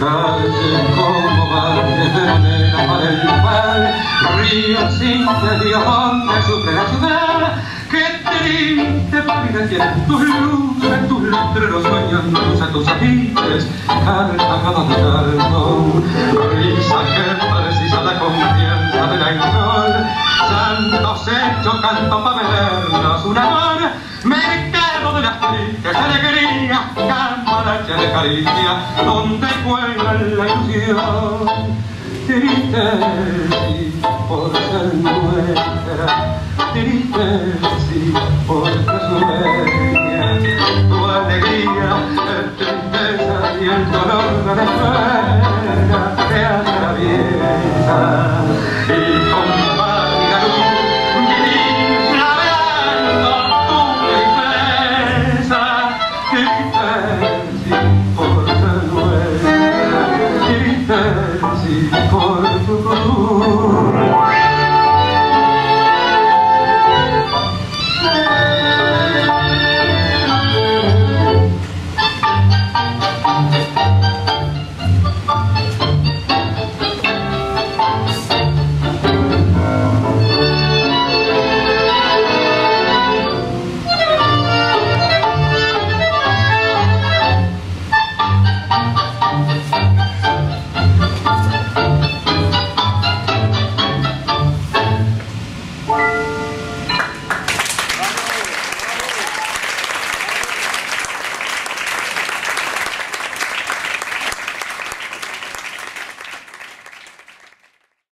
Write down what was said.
Callen como valles de madera para el par, ríos sin medio donde sufre la ciudad. Qué triste pálida tienen tus luces, tus letreros sueñan a tus agites, calma cada caldo, risa que precisa la confianza del alcohol, santos hechos canto para vendernos un amor, mercado de las tristes cambalache de caricia, donde cuela la ilusión. Triste por ser nuestra, triste sí, porque sueña. Tu alegría tristeza y el dolor de la espera te atraviesa. for